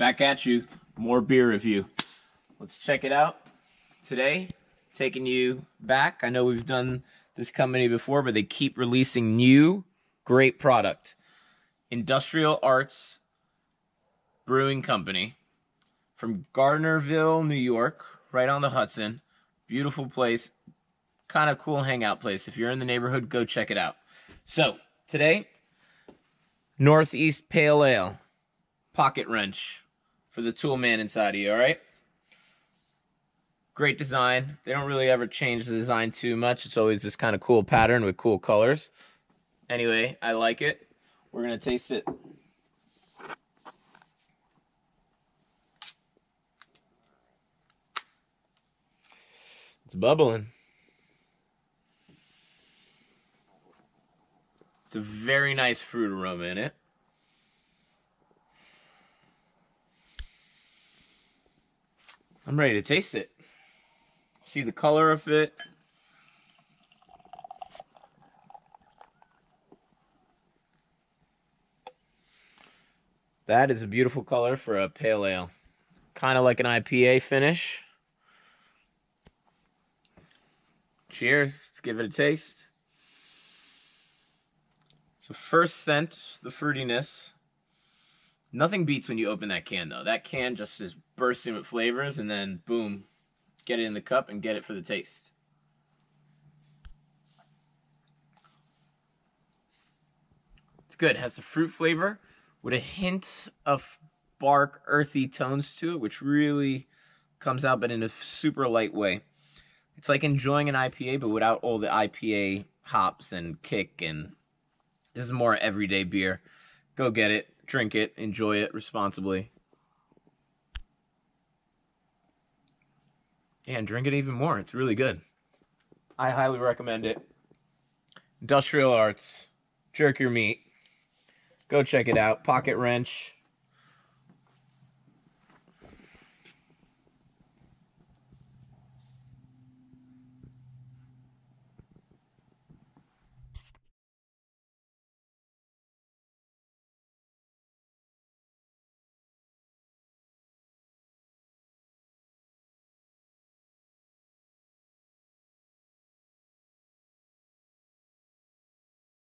back at you. More beer review. Let's check it out. Today, taking you back. I know we've done this company before, but they keep releasing new, great product. Industrial Arts Brewing Company from Garnerville, New York, right on the Hudson. Beautiful place. Kind of cool hangout place. If you're in the neighborhood, go check it out. So, today, Northeast Pale Ale. Pocket wrench for the tool man inside of you, alright? Great design. They don't really ever change the design too much. It's always this kind of cool pattern with cool colors. Anyway, I like it. We're going to taste it. It's bubbling. It's a very nice fruit aroma in it. I'm ready to taste it. See the color of it. That is a beautiful color for a pale ale. Kind of like an IPA finish. Cheers. Let's give it a taste. So first scent, the fruitiness. Nothing beats when you open that can though. That can just is bursting with flavors and then boom, get it in the cup and get it for the taste. It's good. It has the fruit flavor with a hint of bark, earthy tones to it, which really comes out, but in a super light way. It's like enjoying an IPA, but without all the IPA hops and kick. And this is more everyday beer. Go get it, drink it, enjoy it responsibly. And drink it even more. It's really good. I highly recommend it. Industrial Arts, jerk your meat. Go check it out. Pocket Wrench.